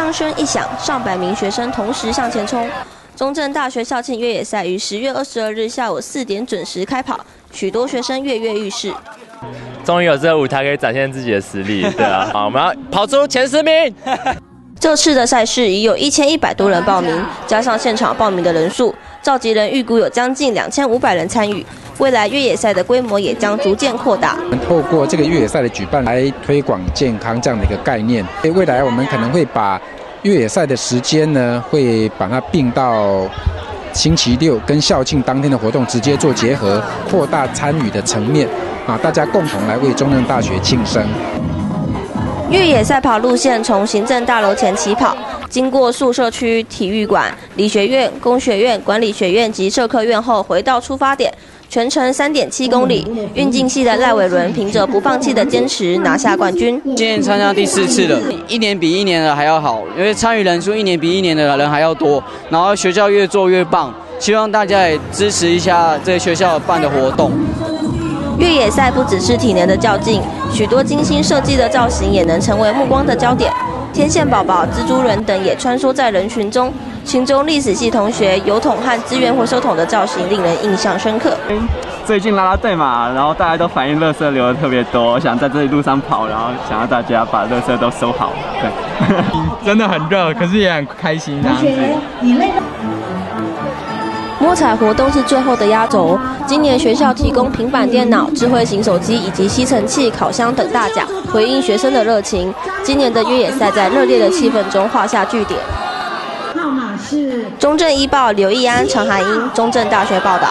枪声一响，上百名学生同时向前冲。中正大学校庆越野赛于十月二十二日下午四点准时开跑，许多学生跃跃欲试。终于有这个舞台可以展现自己的实力，对啊，好，我们要跑出前十名。这次的赛事已有一千一百多人报名，加上现场报名的人数，召集人预估有将近两千五百人参与。未来越野赛的规模也将逐渐扩大。我们透过这个越野赛的举办来推广健康这样的一个概念。未来我们可能会把越野赛的时间呢，会把它并到星期六跟校庆当天的活动直接做结合，扩大参与的层面啊，大家共同来为中正大学庆生。越野赛跑路线从行政大楼前起跑，经过宿舍区、体育馆、理学院、工学院、管理学院及社科院后，回到出发点，全程三点七公里。运进系的赖伟伦凭着不放弃的坚持拿下冠军。今年参加第四次了，一年比一年的还要好，因为参与人数一年比一年的人还要多，然后学校越做越棒，希望大家也支持一下这学校办的活动。越野赛不只是体能的较劲，许多精心设计的造型也能成为目光的焦点。天线宝宝、蜘蛛人等也穿梭在人群中。群中历史系同学油桶和资源回收桶的造型令人印象深刻。最近拉拉队嘛，然后大家都反映垃圾流的特别多，想在这里路上跑，然后想要大家把垃圾都收好。对，真的很热，可是也很开心这样子。摸彩活动是最后的压轴。今年学校提供平板电脑、智慧型手机以及吸尘器、烤箱等大奖，回应学生的热情。今年的越野赛在热烈的气氛中画下句点。号码是中正一报刘义安、陈海英，中正大学报道。